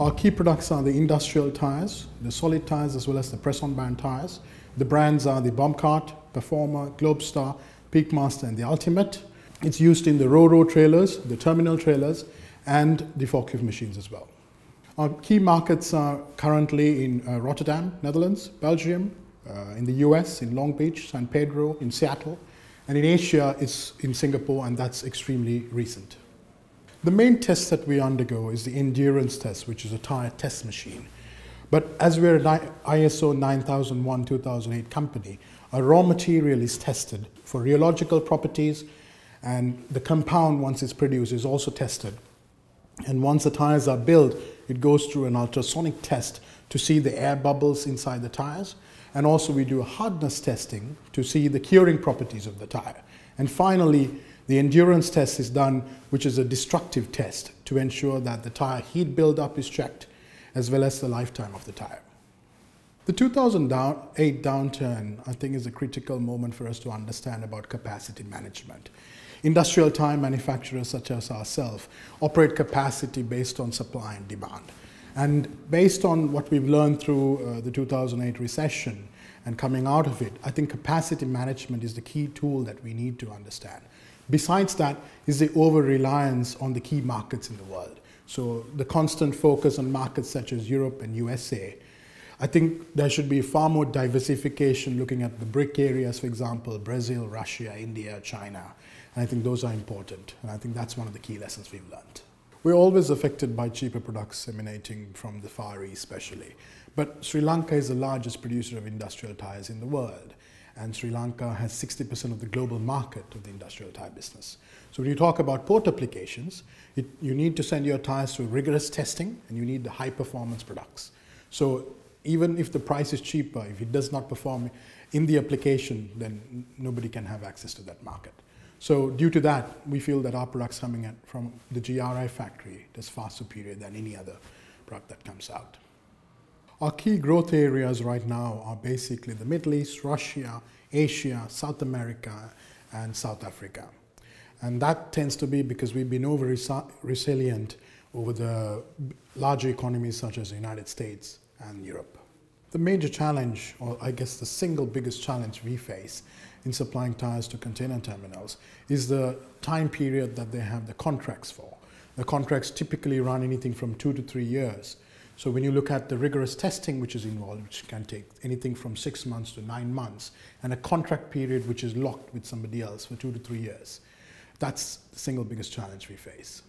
Our key products are the industrial tires, the solid tires as well as the press-on band tires. The brands are the Bombcart, Performer, Globestar, Peakmaster and the Ultimate. It's used in the Ro-Ro trailers, the terminal trailers and the forklift machines as well. Our key markets are currently in uh, Rotterdam, Netherlands, Belgium, uh, in the US, in Long Beach, San Pedro, in Seattle, and in Asia it's in Singapore and that's extremely recent. The main test that we undergo is the endurance test, which is a tire test machine. But as we're an ISO 9001-2008 company, our raw material is tested for rheological properties and the compound once it's produced is also tested. And once the tires are built, it goes through an ultrasonic test to see the air bubbles inside the tires. And also we do a hardness testing to see the curing properties of the tire. And finally, the endurance test is done, which is a destructive test to ensure that the tire heat buildup is checked, as well as the lifetime of the tire. The 2008 downturn, I think, is a critical moment for us to understand about capacity management. Industrial tire manufacturers such as ourselves operate capacity based on supply and demand. And based on what we've learned through uh, the 2008 recession and coming out of it, I think capacity management is the key tool that we need to understand. Besides that is the over-reliance on the key markets in the world. So the constant focus on markets such as Europe and USA. I think there should be far more diversification looking at the BRIC areas, for example, Brazil, Russia, India, China. And I think those are important. And I think that's one of the key lessons we've learned. We're always affected by cheaper products emanating from the Far East especially. But Sri Lanka is the largest producer of industrial tires in the world and Sri Lanka has 60% of the global market of the industrial tire business. So when you talk about port applications, it, you need to send your tires through rigorous testing and you need the high performance products. So even if the price is cheaper, if it does not perform in the application, then nobody can have access to that market. So due to that, we feel that our products coming from the GRI factory is far superior than any other product that comes out. Our key growth areas right now are basically the Middle East, Russia, Asia, South America, and South Africa. And that tends to be because we've been over resilient over the larger economies such as the United States and Europe. The major challenge, or I guess the single biggest challenge we face in supplying tires to container terminals is the time period that they have the contracts for. The contracts typically run anything from two to three years. So when you look at the rigorous testing which is involved, which can take anything from six months to nine months, and a contract period which is locked with somebody else for two to three years, that's the single biggest challenge we face.